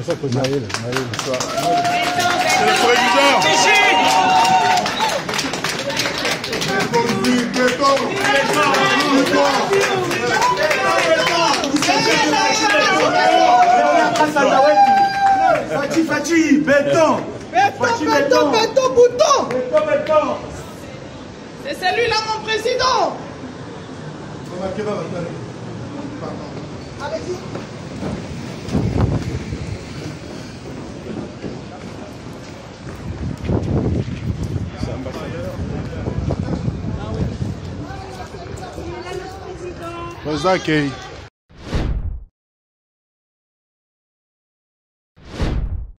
ça cause Maël. Maël, C'est le président. Fati, Fati, béton Béton, béton, béton, bouton Béton, béton C'est celui-là mon président Allez-y Président accueille.